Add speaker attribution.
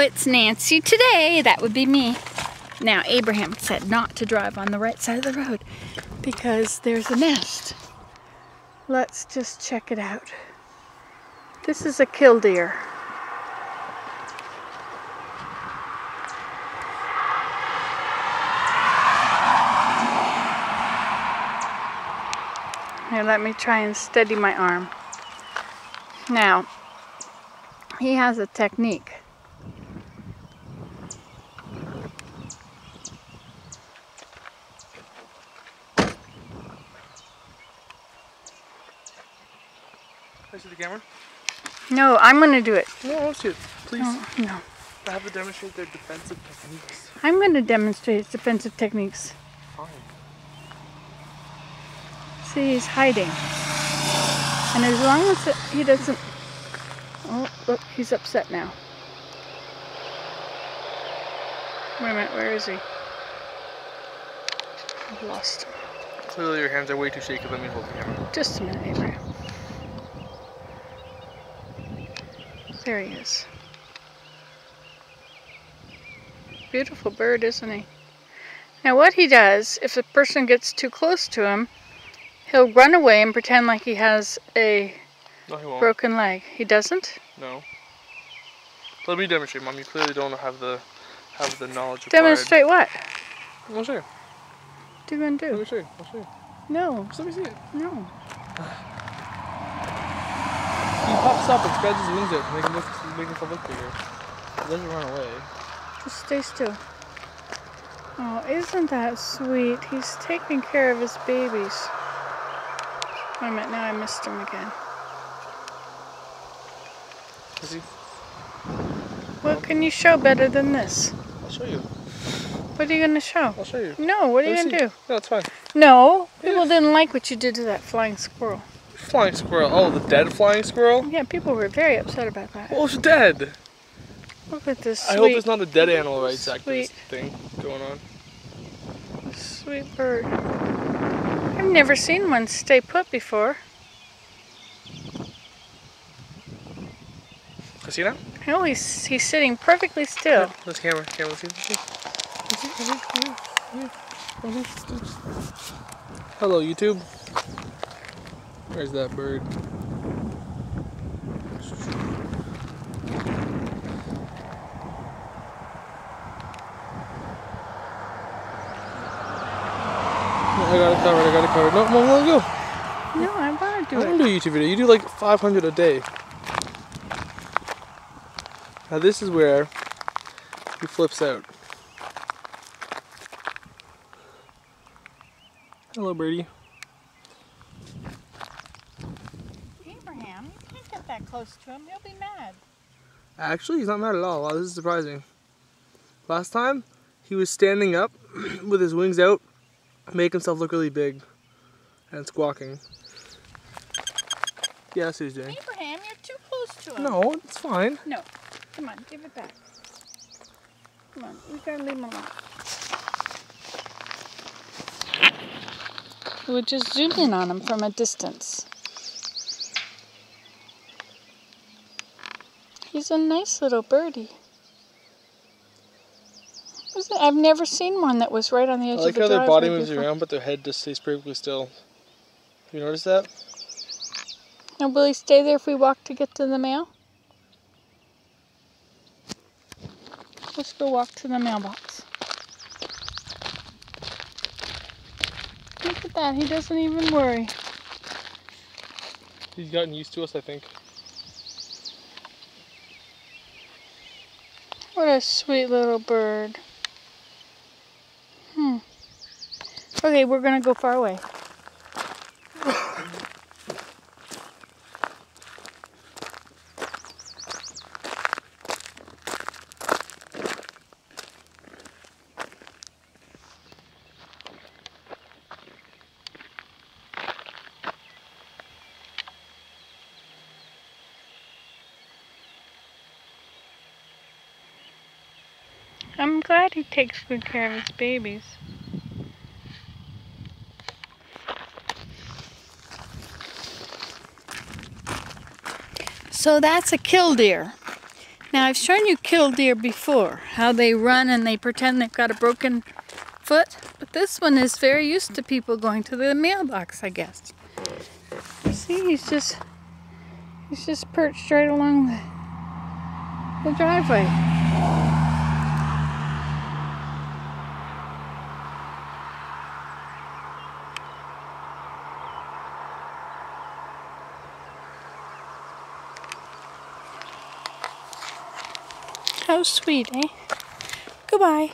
Speaker 1: it's Nancy today. That would be me. Now, Abraham said not to drive on the right side of the road because there's a nest. Let's just check it out. This is a killdeer. Here, let me try and steady my arm. Now, he has a technique.
Speaker 2: Can I see the camera?
Speaker 1: No, I'm going to do it.
Speaker 2: No, I want to see it. Please.
Speaker 1: Oh, no.
Speaker 2: I have to demonstrate their defensive techniques.
Speaker 1: I'm going to demonstrate defensive techniques.
Speaker 2: Fine.
Speaker 1: See, he's hiding. And as long as he doesn't... Oh, look, he's upset now. Wait a minute, where is he? I've lost him.
Speaker 2: Clearly your hands are way too shaky. Let me hold the camera.
Speaker 1: Just a minute, Abraham. There he is. Beautiful bird, isn't he? Now what he does, if a person gets too close to him, he'll run away and pretend like he has a
Speaker 2: No, he
Speaker 1: broken leg. He doesn't?
Speaker 2: No. Let me demonstrate, Mom. You clearly don't have the have the knowledge required.
Speaker 1: Demonstrate what?
Speaker 2: I'll show you.
Speaker 1: What are you gonna
Speaker 2: Let
Speaker 1: do?
Speaker 2: me show you. I'll show you.
Speaker 1: No,
Speaker 2: Just let me see it.
Speaker 1: no.
Speaker 2: He pops up and spreads his wings out to make him look, make himself look bigger. He doesn't run away.
Speaker 1: Just stay still. Oh, isn't that sweet? He's taking care of his babies. Wait a minute, now I missed him again.
Speaker 2: Is he?
Speaker 1: What can you show better than this?
Speaker 2: I'll show you.
Speaker 1: What are you going to show?
Speaker 2: I'll show you.
Speaker 1: No, what are you going to do?
Speaker 2: No, it's fine.
Speaker 1: No, people didn't like what you did to that flying squirrel.
Speaker 2: Flying squirrel. Oh, the dead flying squirrel?
Speaker 1: Yeah, people were very upset about that.
Speaker 2: Well, it's dead.
Speaker 1: Look at this
Speaker 2: I hope it's not a dead animal rights activist
Speaker 1: sweet.
Speaker 2: thing going on.
Speaker 1: sweet bird. I've never seen one stay put before.
Speaker 2: Can see that?
Speaker 1: No, he's, he's sitting perfectly still.
Speaker 2: This camera, camera, see. Hello, YouTube. Where's that bird? I got it covered, I got it covered. No, no, let go.
Speaker 1: No, I want to
Speaker 2: I
Speaker 1: do
Speaker 2: don't do YouTube video. You do like 500 a day. Now this is where he flips out. Hello, birdie.
Speaker 1: Abraham, you can't get that close to him. He'll be mad.
Speaker 2: Actually, he's not mad at all. Wow, this is surprising. Last time, he was standing up with his wings out, make himself look really big, and squawking. Yeah, that's what he's doing.
Speaker 1: Abraham, you're too close to him.
Speaker 2: No, it's fine.
Speaker 1: No. Come on, give it back. Come on, we gotta leave him alone. We would just zoom in on him from a distance. He's a nice little birdie. I've never seen one that was right on the
Speaker 2: I
Speaker 1: edge
Speaker 2: like
Speaker 1: of a
Speaker 2: how their body moves
Speaker 1: before.
Speaker 2: around, but their head just stays perfectly still. You notice that?
Speaker 1: Now, will he stay there if we walk to get to the mail? Let's go walk to the mailbox. Look at that, he doesn't even worry.
Speaker 2: He's gotten used to us, I think.
Speaker 1: What a sweet little bird. Hmm. Okay, we're gonna go far away. I'm glad he takes good care of his babies. So that's a killdeer. Now I've shown you killdeer before, how they run and they pretend they've got a broken foot, but this one is very used to people going to the mailbox, I guess. See, he's just he's just perched right along the, the driveway. How sweet, eh? Goodbye.